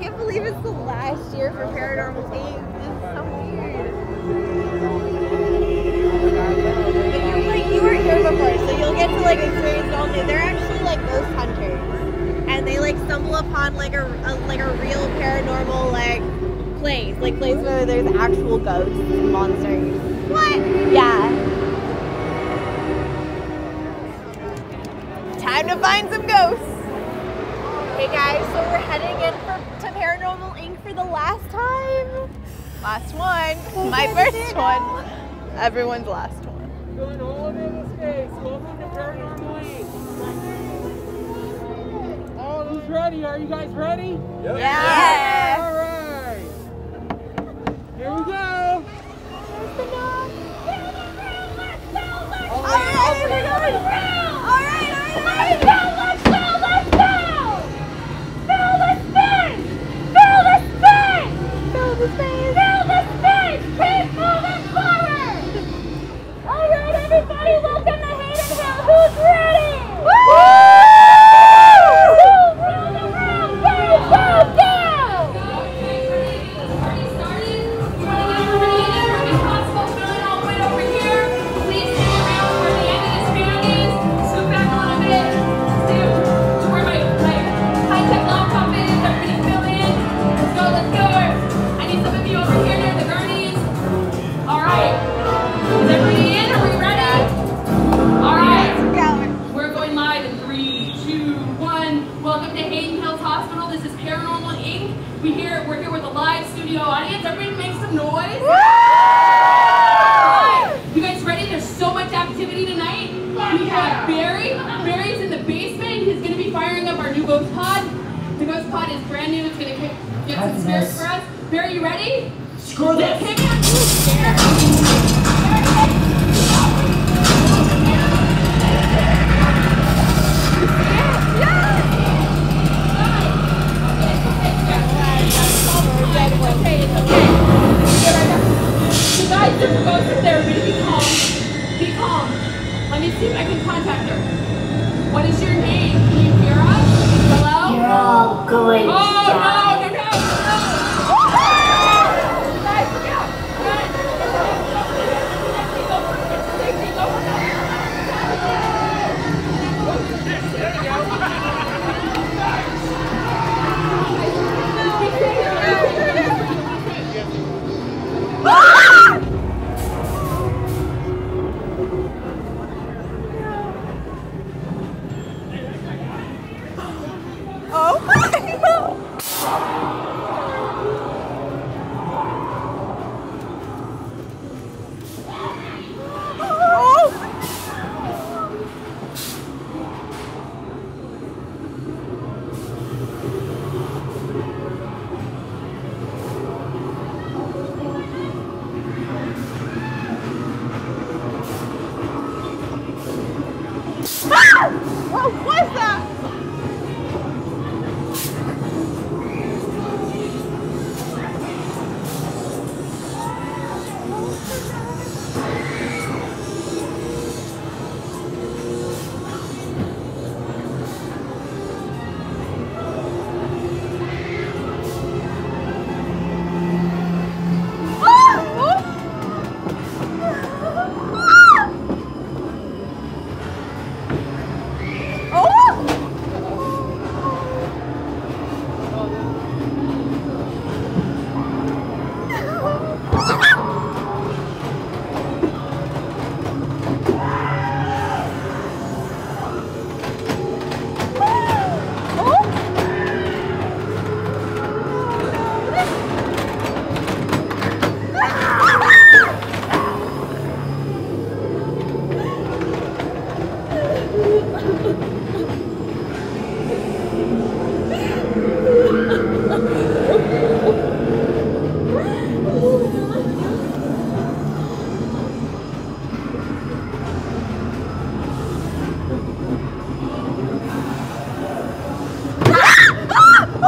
can't believe it's the last year for Paranormal Things. Is so weird. But you like you weren't here before, so you'll get to like experience all new. They're actually like ghost hunters, and they like stumble upon like a, a like a real paranormal like place, like place where there's actual ghosts and monsters. What? Yeah. Time to find some ghosts. Hey guys, so we're heading in for, to Paranormal Inc. for the last time. Last one. My first one. Everyone's last one. Going all over the space. Welcome to Paranormal Inc. Oh, who's ready? Are you guys ready? Yeah. All get for us. Barry, you ready? Screw this. Kick it. Okay, okay. Guys, there's a ghost up there. Everybody be calm. Be calm. Let me see if I can contact her. What is your name? Can you hear us? Hello? You're all going Oh, to die. no, no, no,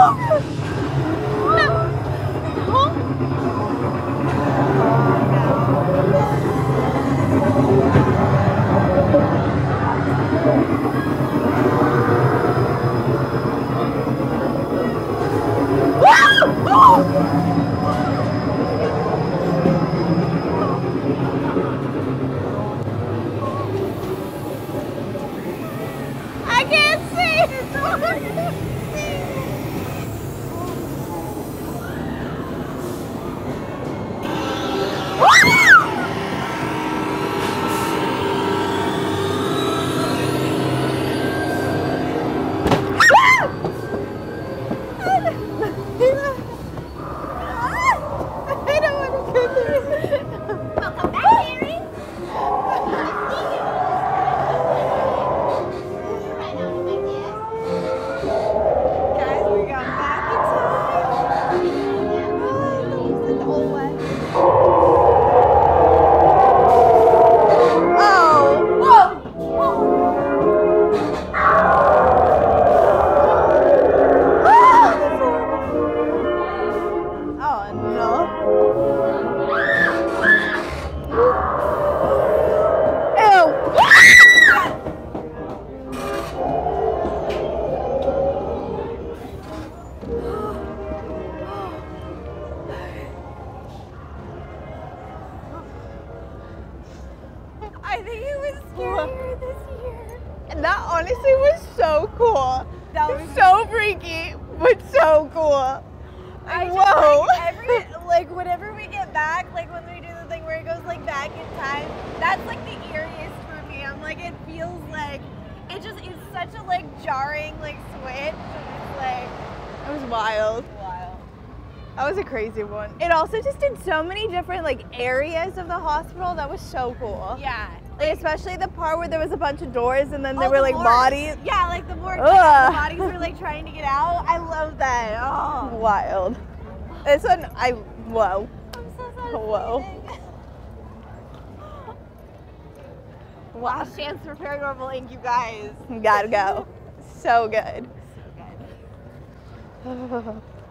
I can't see! I think it was scarier this year. And that honestly was so cool. That was so freaky, but so cool. I just, whoa. Like, every, like whenever we get back, like when we do the thing where it goes like back in time, that's like the eeriest for me. I'm like, it feels like it just is such a like jarring like switch. It's like it was. Wild. That was a crazy one. It also just did so many different like areas of the hospital. That was so cool. Yeah, like, especially the part where there was a bunch of doors and then there Oh, were the like morgues. bodies. Yeah, like the more the bodies were like trying to get out. I love that. Oh. Wild. This one, I whoa. I'm so sorry. Whoa. Wow. Last chance for Paranormal Inc. You guys. Gotta go. So good. So good.